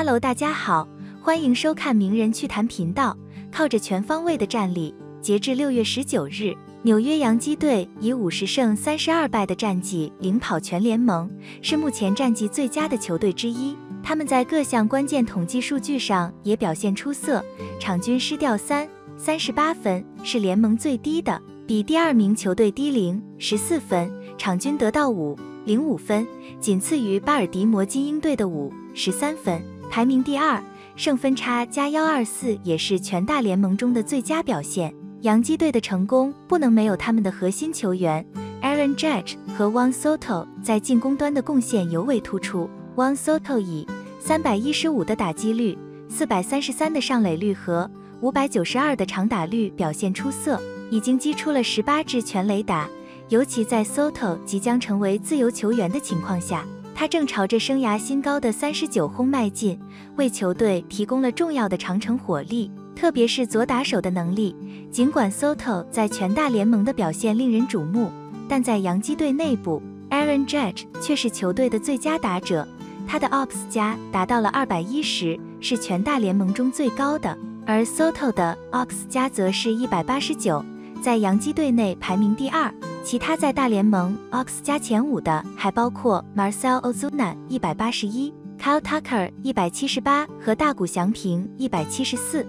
Hello，大家好，欢迎收看名人趣谈频道。靠着全方位的战力，截至六月十九日，纽约洋基队以五十胜三十二败的战绩领跑全联盟，是目前战绩最佳的球队之一。他们在各项关键统计数据上也表现出色，场均失掉三三十八分，是联盟最低的，比第二名球队低零十四分，场均得到五零五分，仅次于巴尔的摩精英队的五十三分。排名第二，胜分差加幺二四，也是全大联盟中的最佳表现。洋基队的成功不能没有他们的核心球员 Aaron Judge 和 Juan Soto 在进攻端的贡献尤为突出。Juan Soto 以三百一十五的打击率、四百三十三的上垒率和五百九十二的长打率表现出色，已经击出了十八支全垒打。尤其在 Soto 即将成为自由球员的情况下。他正朝着生涯新高的三十九轰迈进，为球队提供了重要的长城火力，特别是左打手的能力。尽管 Soto 在全大联盟的表现令人瞩目，但在洋基队内部，Aaron Judge 却是球队的最佳打者，他的 OPS 加达到了二百一十，是全大联盟中最高的，而 Soto 的 OPS 加则是一百八十九，在洋基队内排名第二。其他在大联盟 OPS 加前五的还包括 Marcel Ozuna 一百八十一，Kyle Tucker 一百七十八和大谷翔平一百七十四，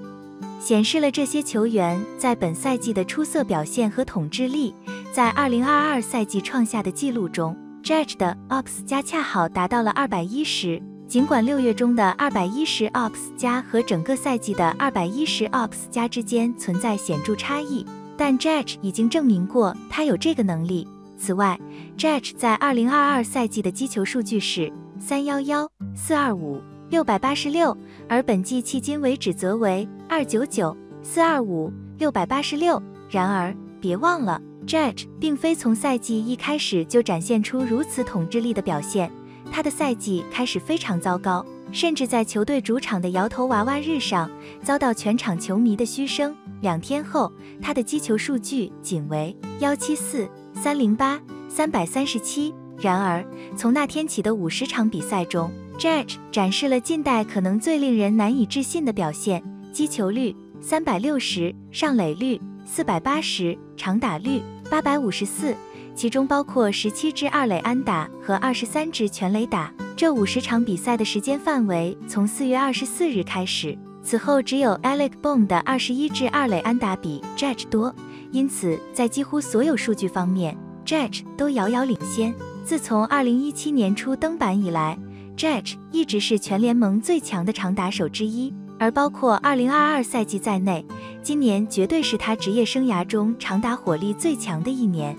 显示了这些球员在本赛季的出色表现和统治力。在二零二二赛季创下的纪录中，Judge 的 OPS 加恰好达到了二百一十。尽管六月中的二百一十 OPS 加和整个赛季的二百一十 OPS 加之间存在显著差异。但 Judge 已经证明过他有这个能力。此外，Judge 在2022赛季的击球数据是311、425、686，而本季迄今为止则为299、425、686。然而，别忘了，Judge 并非从赛季一开始就展现出如此统治力的表现，他的赛季开始非常糟糕，甚至在球队主场的摇头娃娃日上遭到全场球迷的嘘声。两天后，他的击球数据仅为幺七四三零八三百三十七。然而，从那天起的五十场比赛中，Judge 展示了近代可能最令人难以置信的表现：击球率三百六十，上垒率四百八十，长打率八百五十四，其中包括十七支二垒安打和二十三支全垒打。这五十场比赛的时间范围从四月二十四日开始。此后只有 Alec Bohm 的二十一支二垒安打比 Judge 多，因此在几乎所有数据方面，Judge 都遥遥领先。自从二零一七年初登板以来，Judge 一直是全联盟最强的长打手之一，而包括二零二二赛季在内，今年绝对是他职业生涯中长打火力最强的一年。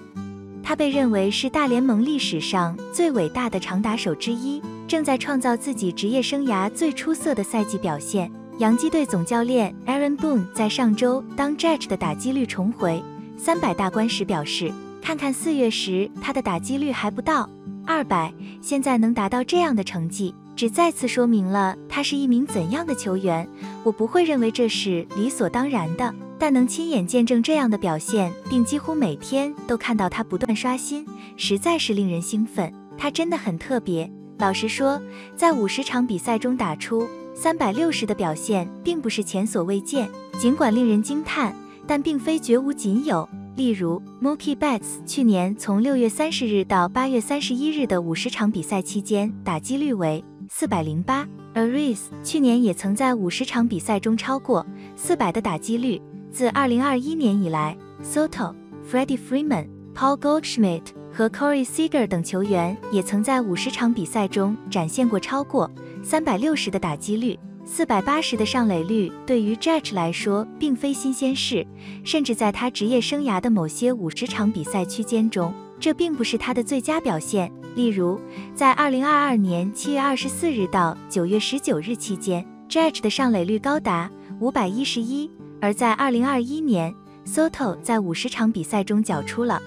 他被认为是大联盟历史上最伟大的长打手之一，正在创造自己职业生涯最出色的赛季表现。洋基队总教练 Aaron Boone 在上周当 Judge 的打击率重回三百大关时表示：“看看四月时他的打击率还不到二百，现在能达到这样的成绩，只再次说明了他是一名怎样的球员。我不会认为这是理所当然的，但能亲眼见证这样的表现，并几乎每天都看到他不断刷新，实在是令人兴奋。他真的很特别。老实说，在五十场比赛中打出。”三百六十的表现并不是前所未见，尽管令人惊叹，但并非绝无仅有。例如，Mookie Betts 去年从六月三十日到八月三十一日的五十场比赛期间，打击率为四百零八。a r i s 去年也曾在五十场比赛中超过四百的打击率。自二零二一年以来，Soto、Freddie Freeman、Paul Goldschmidt 和 Corey Seager 等球员也曾在五十场比赛中展现过超过。三百六十的打击率，四百八十的上垒率，对于 Judge 来说并非新鲜事，甚至在他职业生涯的某些五十场比赛区间中，这并不是他的最佳表现。例如，在二零二二年七月二十四日到九月十九日期间，Judge 的上垒率高达五百一十一；而在二零二一年，Soto 在五十场比赛中缴出了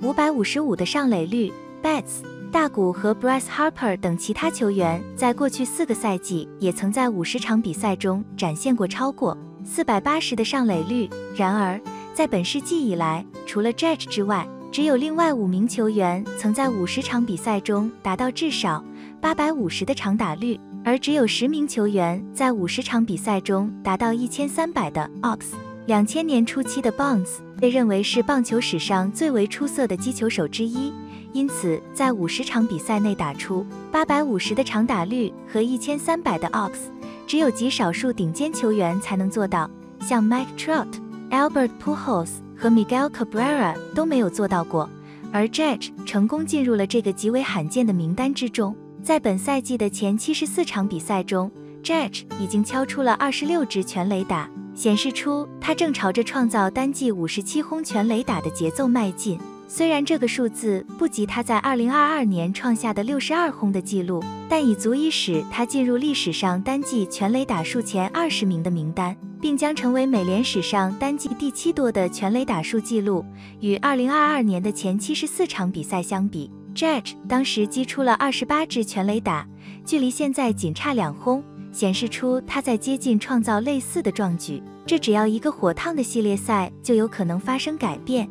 五百五十五的上垒率。Bats。大谷和 Bryce Harper 等其他球员在过去四个赛季也曾在五十场比赛中展现过超过四百八十的上垒率。然而，在本世纪以来，除了 Judge 之外，只有另外五名球员曾在五十场比赛中达到至少八百五十的长打率。而只有十名球员在五十场比赛中达到一千三百的 OPS。两千年初期的 Bonds 被认为是棒球史上最为出色的击球手之一，因此在五十场比赛内打出八百五十的长打率和一千三百的 OPS，只有极少数顶尖球员才能做到，像 Mike Trout、Albert Pujols 和 Miguel Cabrera 都没有做到过。而 Judge 成功进入了这个极为罕见的名单之中。在本赛季的前七十四场比赛中，Judge 已经敲出了二十六支全垒打。显示出他正朝着创造单季五十七轰全垒打的节奏迈进。虽然这个数字不及他在二零二二年创下的六十二轰的记录，但已足以使他进入历史上单季全垒打数前二十名的名单，并将成为美联史上单季第七多的全垒打数记录。与二零二二年的前七十四场比赛相比，Judge 当时击出了二十八支全垒打，距离现在仅差两轰。显示出他在接近创造类似的壮举，这只要一个火烫的系列赛就有可能发生改变。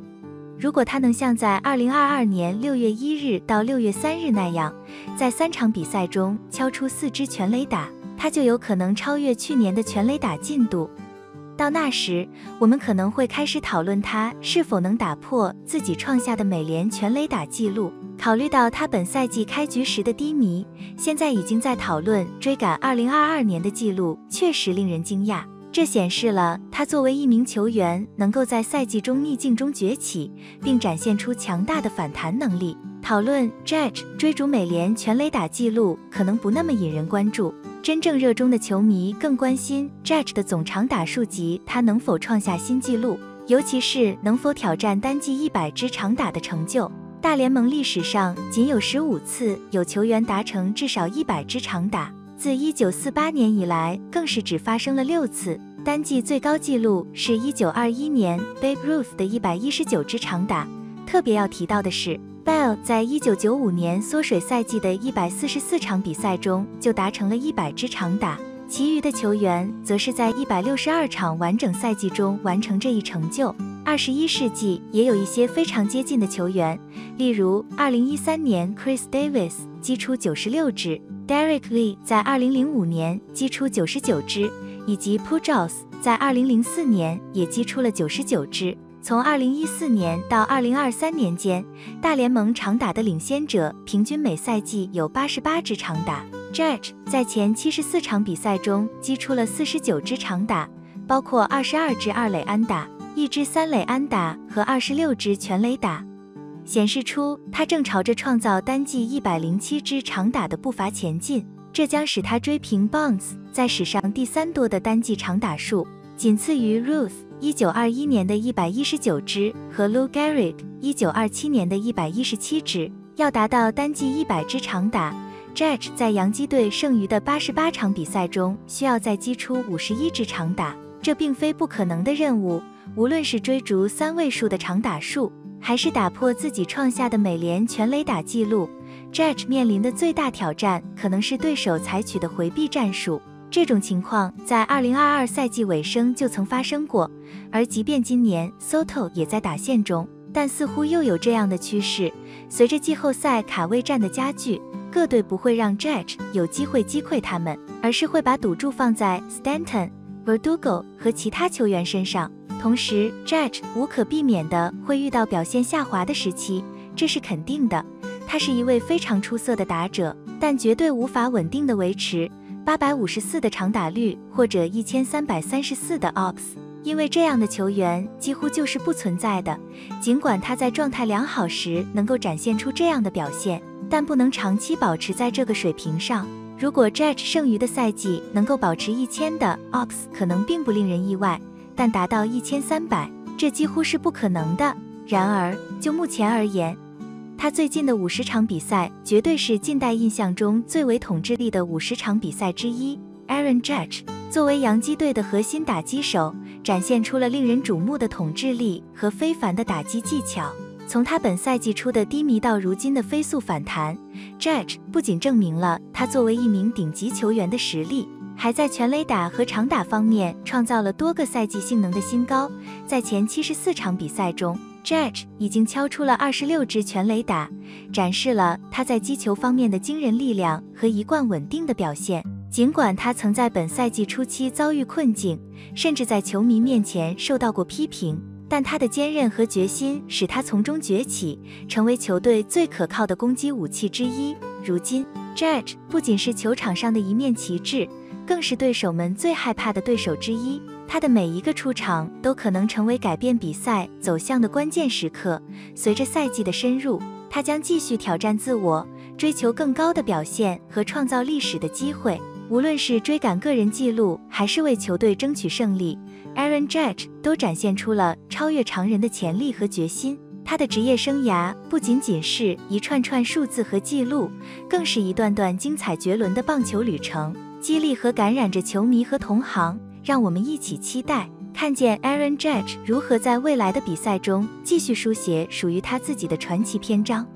如果他能像在2022年6月1日到6月3日那样，在三场比赛中敲出四支全垒打，他就有可能超越去年的全垒打进度。到那时，我们可能会开始讨论他是否能打破自己创下的美联全垒打纪录。考虑到他本赛季开局时的低迷，现在已经在讨论追赶2022年的记录，确实令人惊讶。这显示了他作为一名球员能够在赛季中逆境中崛起，并展现出强大的反弹能力。讨论 Judge 追逐美联全垒打记录可能不那么引人关注，真正热衷的球迷更关心 Judge 的总长打数及他能否创下新纪录，尤其是能否挑战单季一百支长打的成就。大联盟历史上仅有十五次有球员达成至少一百支长打，自一九四八年以来更是只发生了六次。单季最高纪录是一九二一年 Babe Ruth 的一百一十九支长打。特别要提到的是，Bell 在一九九五年缩水赛季的一百四十四场比赛中就达成了一百支长打，其余的球员则是在一百六十二场完整赛季中完成这一成就。二十一世纪也有一些非常接近的球员，例如二零一三年 Chris Davis 击出九十六支，Derek Lee 在二零零五年击出九十九支，以及 Pujols 在二零零四年也击出了九十九支。从二零一四年到二零二三年间，大联盟长打的领先者平均每赛季有八十八支长打。Judge 在前七十四场比赛中击出了四十九支长打，包括二十二支二垒安打。一支三垒安打和二十六支全垒打，显示出他正朝着创造单季一百零七支长打的步伐前进。这将使他追平 Bonds 在史上第三多的单季长打数，仅次于 Ruth 一九二一年的一百一十九支和 Lou Gehrig 一九二七年的一百一十七支。要达到单季一百支长打，Judge 在洋基队剩余的八十八场比赛中需要再击出五十一支长打，这并非不可能的任务。无论是追逐三位数的长打数，还是打破自己创下的美联全垒打纪录，Judge 面临的最大挑战可能是对手采取的回避战术。这种情况在2022赛季尾声就曾发生过，而即便今年 Soto 也在打线中，但似乎又有这样的趋势。随着季后赛卡位战的加剧，各队不会让 Judge 有机会击溃他们，而是会把赌注放在 Stanton、Verdugo 和其他球员身上。同时，Judge 无可避免的会遇到表现下滑的时期，这是肯定的。他是一位非常出色的打者，但绝对无法稳定的维持八百五十四的长打率或者一千三百三十四的 OPS，因为这样的球员几乎就是不存在的。尽管他在状态良好时能够展现出这样的表现，但不能长期保持在这个水平上。如果 Judge 剩余的赛季能够保持一千的 OPS，可能并不令人意外。但达到一千三百，这几乎是不可能的。然而，就目前而言，他最近的五十场比赛绝对是近代印象中最为统治力的五十场比赛之一。Aaron Judge 作为洋基队的核心打击手，展现出了令人瞩目的统治力和非凡的打击技巧。从他本赛季初的低迷到如今的飞速反弹，Judge 不仅证明了他作为一名顶级球员的实力。还在全垒打和长打方面创造了多个赛季性能的新高。在前七十四场比赛中，Judge 已经敲出了二十六支全垒打，展示了他在击球方面的惊人力量和一贯稳定的表现。尽管他曾在本赛季初期遭遇困境，甚至在球迷面前受到过批评，但他的坚韧和决心使他从中崛起，成为球队最可靠的攻击武器之一。如今，Judge 不仅是球场上的一面旗帜，更是对手们最害怕的对手之一。他的每一个出场都可能成为改变比赛走向的关键时刻。随着赛季的深入，他将继续挑战自我，追求更高的表现和创造历史的机会。无论是追赶个人纪录，还是为球队争取胜利，Aaron Judge 都展现出了超越常人的潜力和决心。他的职业生涯不仅仅是一串串数字和记录，更是一段段精彩绝伦的棒球旅程，激励和感染着球迷和同行。让我们一起期待，看见 Aaron Judge 如何在未来的比赛中继续书写属于他自己的传奇篇章。